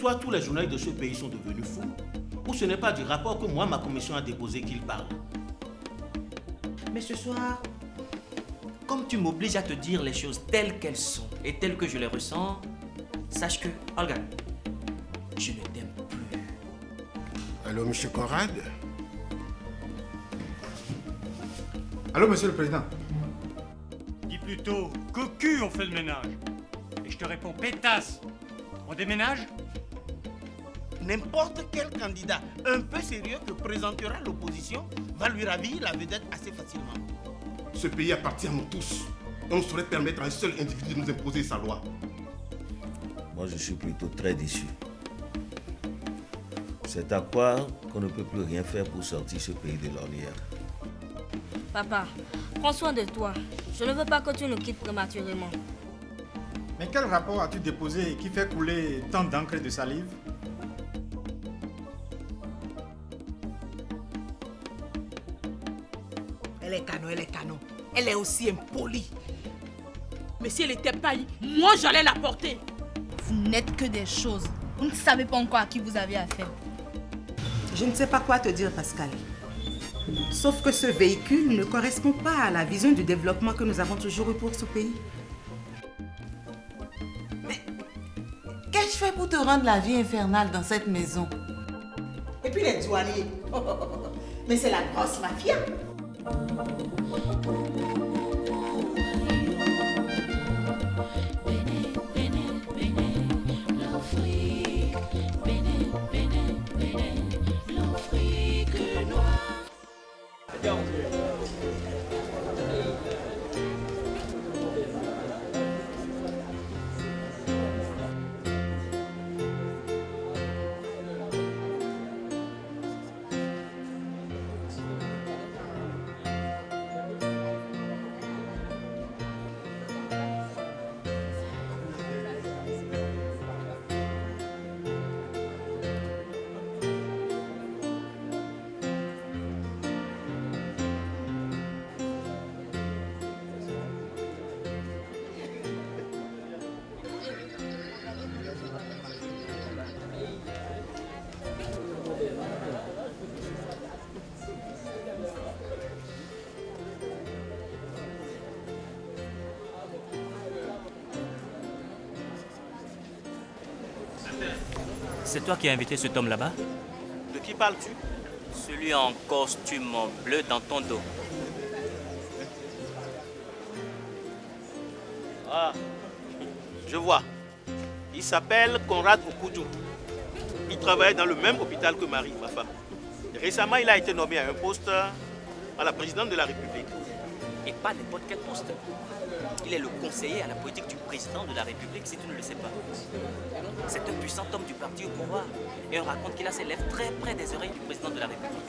soit tous les journalistes de ce pays sont devenus fous, ou ce n'est pas du rapport que moi, ma commission a déposé qu'il parle. Mais ce soir, Comme tu m'obliges à te dire les choses telles qu'elles sont et telles que je les ressens, sache que, Olga, je ne t'aime plus. Allô, monsieur Conrad? Allô, monsieur le président. Dis plutôt, cocu, on fait le ménage. Et je te réponds, pétasse. On déménage? N'importe quel candidat un peu sérieux que présentera l'opposition va lui ravir la vedette assez facilement. Ce pays appartient à nous tous. On ne saurait permettre à un seul individu de nous imposer sa loi. Moi, je suis plutôt très déçu. C'est à croire qu'on ne peut plus rien faire pour sortir ce pays de l'ornière. Papa, prends soin de toi. Je ne veux pas que tu nous quittes prématurément. Mais quel rapport as-tu déposé qui fait couler tant d'encre et de salive? Elle est canon, elle est canon. Elle est aussi impolie. Mais si elle était paille, moi j'allais la porter. Vous n'êtes que des choses. Vous ne savez pas encore à qui vous avez affaire. Je ne sais pas quoi te dire, Pascal. Sauf que ce véhicule ne correspond pas à la vision du développement que nous avons toujours eu pour ce pays. Qu'ai-je fait pour te rendre la vie infernale dans cette maison? Et puis les douaniers. Mais c'est la grosse mafia. Thank you. C'est toi qui as invité cet homme là-bas De qui parles-tu Celui en costume bleu dans ton dos. Ah, je vois. Il s'appelle Conrad Okudu. Il travaille dans le même hôpital que Marie, ma femme. Récemment, il a été nommé à un poste à la présidente de la République. Et pas n'importe quel poste. Il est le conseiller à la politique du président de la République, si tu ne le sais pas. C'est un puissant homme du parti au pouvoir. Et on raconte qu'il a ses lèvres très près des oreilles du président de la République.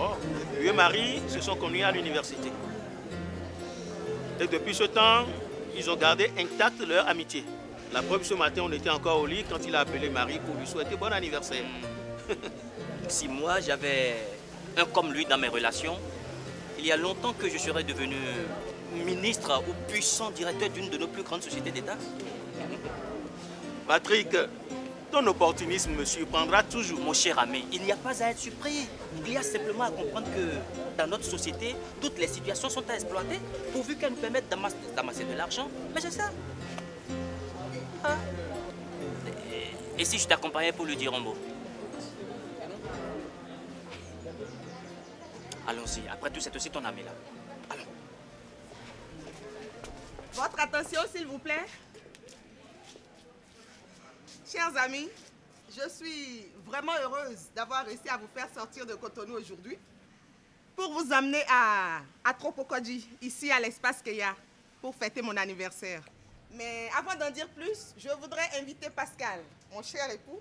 Oh, lui et Marie se sont connus à l'université. Et depuis ce temps, ils ont gardé intacte leur amitié. La preuve, ce matin, on était encore au lit quand il a appelé Marie pour lui souhaiter bon anniversaire. Si moi j'avais un comme lui dans mes relations, il y a longtemps que je serais devenu ministre ou puissant directeur d'une de nos plus grandes sociétés d'État. Patrick, ton opportunisme me surprendra toujours. Mon cher ami, il n'y a pas à être surpris. Il y a simplement à comprendre que dans notre société, toutes les situations sont à exploiter pourvu qu'elles nous permettent d'amas- d'amasser de l'argent. Mais c'est ça. Ah. Et, et si je t'accompagnais pour lui dire un mot? Allons-y, après tout, c'est aussi ton ami là. Votre attention, s'il vous plaît. Chers amis, je suis vraiment heureuse d'avoir réussi à vous faire sortir de Cotonou aujourd'hui pour vous amener à, à Tropokodji, ici à l'espace Keya, pour fêter mon anniversaire. Mais avant d'en dire plus, je voudrais inviter Pascal, mon cher époux,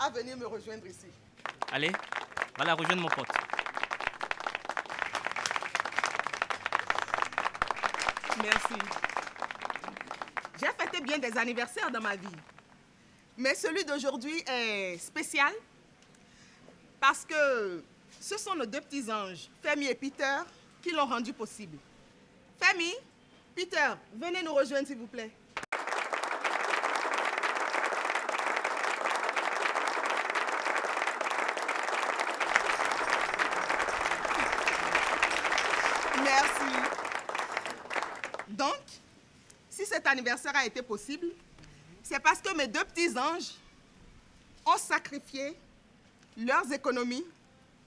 à venir me rejoindre ici. Allez, va la rejoindre mon pote. Merci. J'ai fêté bien des anniversaires dans ma vie. Mais celui d'aujourd'hui est spécial parce que ce sont nos deux petits anges, Femi et Peter, qui l'ont rendu possible. Femi, Peter, venez nous rejoindre s'il vous plaît. Cet anniversaire a été possible, c'est parce que mes deux petits anges ont sacrifié leurs économies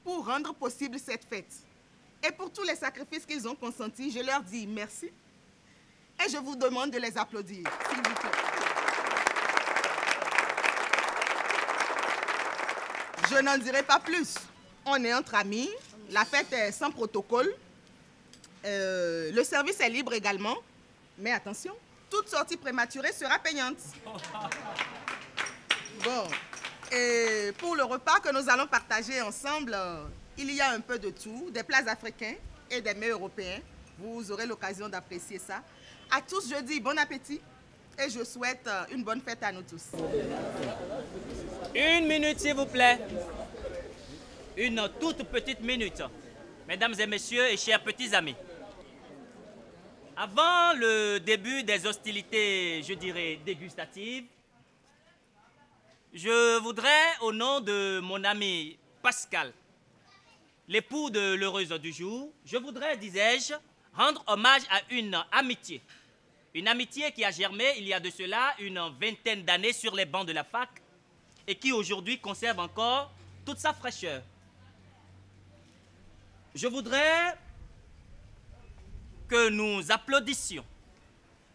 pour rendre possible cette fête. Et pour tous les sacrifices qu'ils ont consentis, je leur dis merci. Et je vous demande de les applaudir, s'il vous plaît. Je n'en dirai pas plus. On est entre amis. La fête est sans protocole. Euh, le service est libre également. Mais attention, toute sortie prématurée sera payante. Bon. Et pour le repas que nous allons partager ensemble, euh, il y a un peu de tout, des plats africains et des mets européens. Vous aurez l'occasion d'apprécier ça. À tous, je dis bon appétit et je souhaite euh, une bonne fête à nous tous. Une minute, s'il vous plaît. Une toute petite minute. Mesdames et messieurs et chers petits amis. Avant le début des hostilités, je dirais, dégustatives, je voudrais, au nom de mon ami Pascal, l'époux de l'heureuse du jour, je voudrais, disais-je, rendre hommage à une amitié. Une amitié qui a germé il y a de cela une vingtaine d'années sur les bancs de la fac et qui aujourd'hui conserve encore toute sa fraîcheur. Je voudrais que nous applaudissions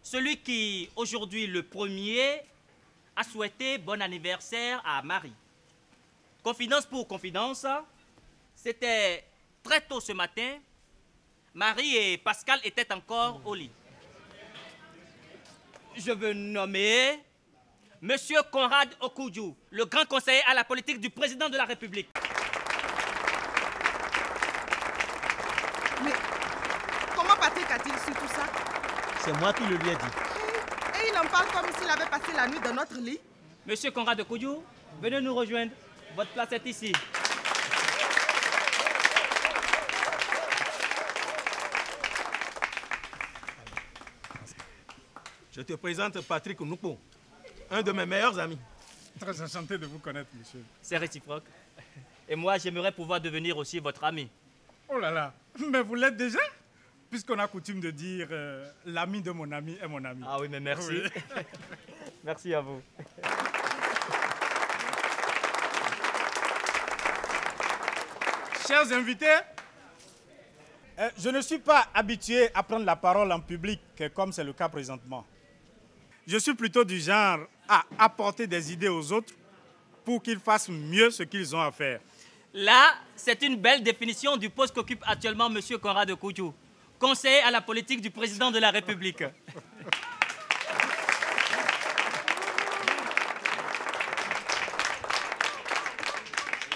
celui qui, aujourd'hui le premier, a souhaité bon anniversaire à Marie. Confidence pour confidence, c'était très tôt ce matin, Marie et Pascal étaient encore au lit. Je veux nommer Monsieur Conrad Okudju, le grand conseiller à la politique du président de la République. Mais comment Patrick a-t-il su tout ça C'est moi qui le lui ai dit. Et il en parle comme s'il avait passé la nuit dans notre lit. Monsieur Conrad Okudju, venez nous rejoindre. Votre place est ici. Je te présente Patrick Noupo, un de mes meilleurs amis. Très enchanté de vous connaître, monsieur. C'est réciproque. Et moi, j'aimerais pouvoir devenir aussi votre ami. Oh là là, mais vous l'êtes déjà? Puisqu'on a coutume de dire euh, l'ami de mon ami est mon ami. Ah oui, mais merci. Oui. merci à vous. Chers invités, euh, je ne suis pas habitué à prendre la parole en public euh, comme c'est le cas présentement. Je suis plutôt du genre à apporter des idées aux autres pour qu'ils fassent mieux ce qu'ils ont à faire. Là, c'est une belle définition du poste qu'occupe actuellement M. Conrad Koudjou, conseiller à la politique du président de la République.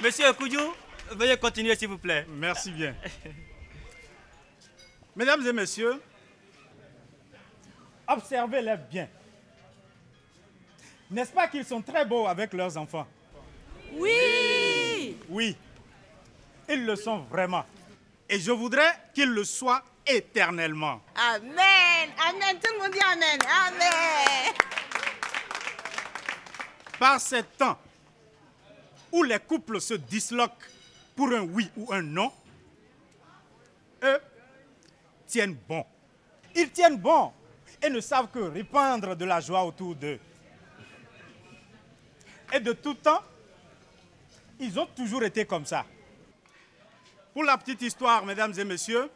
Monsieur Koudjou, veuillez continuer s'il vous plaît. Merci bien. Mesdames et messieurs, observez-les bien. N'est-ce pas qu'ils sont très beaux avec leurs enfants? Oui Oui, ils le sont vraiment. Et je voudrais qu'ils le soient éternellement. Amen. Amen. Tout le monde dit Amen. Amen. Par ces temps où les couples se disloquent pour un oui ou un non, eux tiennent bon. Ils tiennent bon et ne savent que répandre de la joie autour d'eux. Et de tout temps, ils ont toujours été comme ça. Pour la petite histoire, mesdames et messieurs,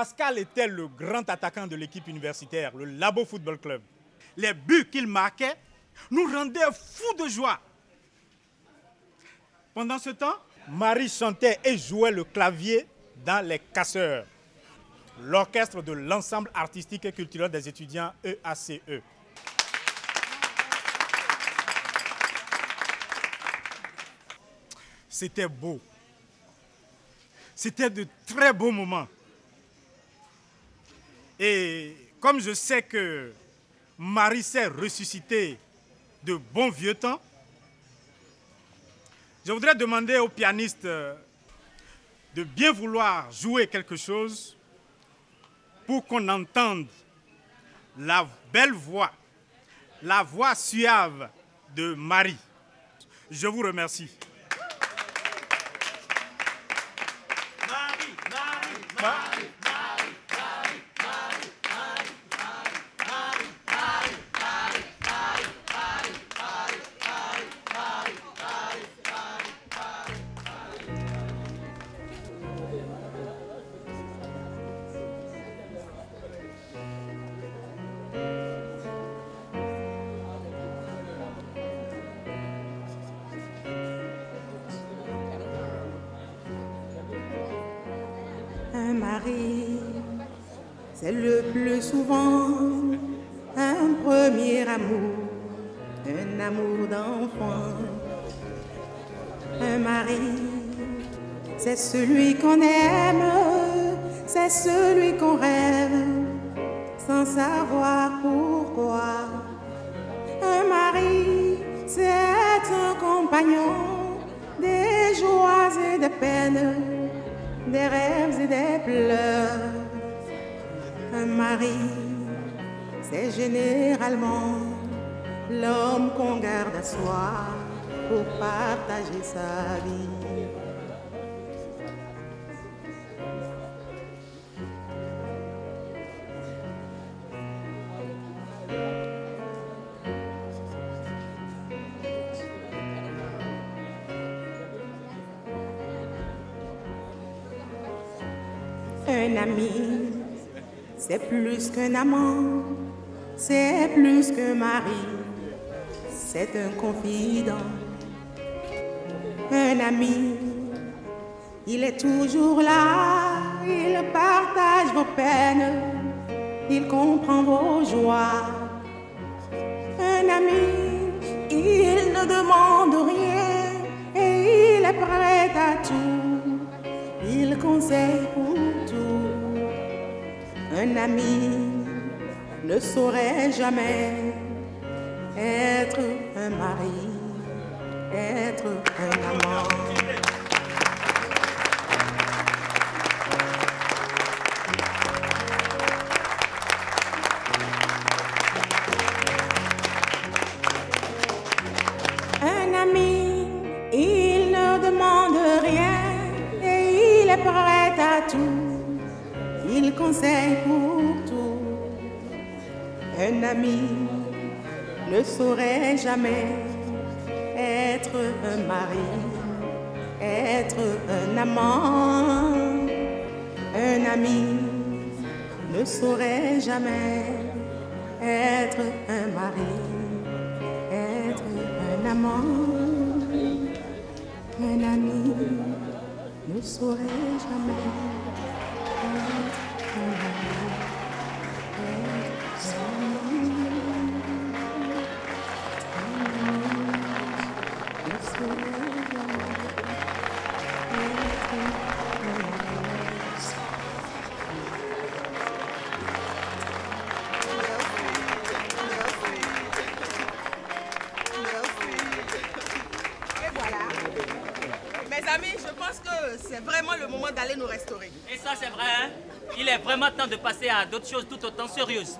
Pascal était le grand attaquant de l'équipe universitaire, le Labo Football Club. Les buts qu'il marquait nous rendaient fous de joie. Pendant ce temps, Marie chantait et jouait le clavier dans les casseurs, l'orchestre de l'ensemble artistique et culturel des étudiants E EACE. C'était beau. C'était de très beaux moments. Et comme je sais que Marie s'est ressuscitée de bons vieux temps, je voudrais demander au pianiste euh, de bien vouloir jouer quelque chose pour qu'on entende la belle voix, la voix suave de Marie. Je vous remercie. Un mari, c'est le plus souvent un premier amour, un amour d'enfant. Un mari, c'est celui qu'on aime, c'est celui qu'on rêve, sans savoir pourquoi. Un mari, c'est un compagnon des joies et des peines, des rêves et des pleurs. Un mari, c'est généralement l'homme qu'on garde à soi pour partager sa vie. Plus qu'un amant, c'est plus qu'un mari, c'est un confident. Un ami, il est toujours là, il partage vos peines, il comprend vos joies. Un ami, il ne demande rien et il est prêt à tout, il conseille pour. Un ami ne saurait jamais être un mari, être un amant. Jamais être un mari, être un amant. Un ami ne saurait jamais être un mari, être un amant. Un ami ne saurait jamais être un mari. Amis, je pense que c'est vraiment le moment d'aller nous restaurer. Et ça, c'est vrai, hein Il est vraiment temps de passer à d'autres choses tout autant sérieuses.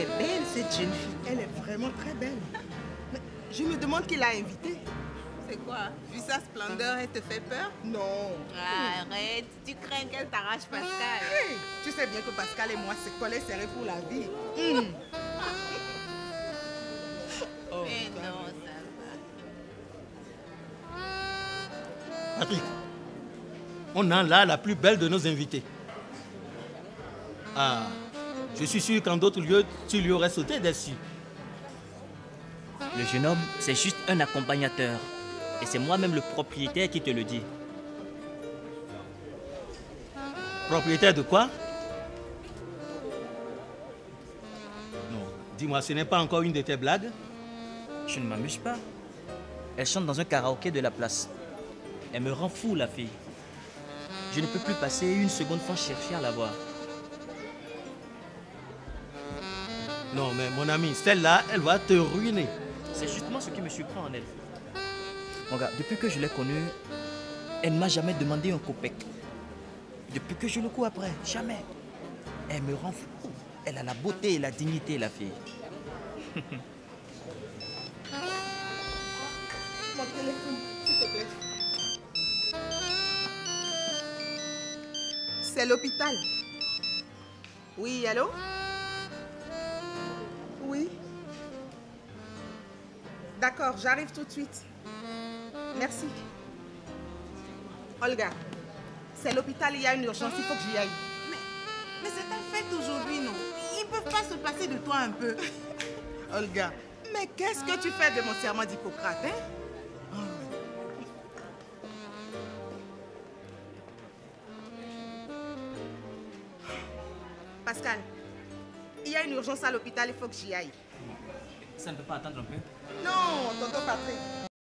Est belle, cette jeune fille. Elle est vraiment très belle. Mais je me demande qui l'a invitée. C'est quoi? Vu sa splendeur, elle te fait peur? Non. Arrête, tu crains qu'elle t'arrache Pascal. Hey, tu sais bien que Pascal et moi, c'est collé serré pour la vie. Hmm. Oh, Mais non, ça va. Patrick, on a là la plus belle de nos invités. Ah, je suis sûr qu'en d'autres lieux, tu lui aurais sauté dessus. Le jeune homme, c'est juste un accompagnateur. Et c'est moi-même le propriétaire qui te le dit. Propriétaire de quoi? Non, dis-moi, ce n'est pas encore une de tes blagues? Je ne m'amuse pas. Elle chante dans un karaoké de la place. Elle me rend fou, la fille. Je ne peux plus passer une seconde sans chercher à la voir. Non, mais mon ami, celle-là, elle va te ruiner. C'est justement ce qui me surprend en elle. Mon gars, depuis que je l'ai connue, elle ne m'a jamais demandé un copec. Depuis que je le cours après, jamais. Elle me rend fou. Elle a la beauté et la dignité, la fille. Mon téléphone, s'il te plaît. C'est l'hôpital. Oui, allô? Oui. D'accord, j'arrive tout de suite. Merci. Olga, c'est l'hôpital, il y a une urgence, il faut que j'y aille. Mais c'est un fait aujourd'hui, non? Ils ne peuvent pas se passer de toi un peu. Olga, mais qu'est-ce que tu fais de mon serment d'Hippocrate, hein? Urgence à l'hôpital, il faut que j'y aille. Ça ne peut pas attendre un peu? Non, tonton Patrick,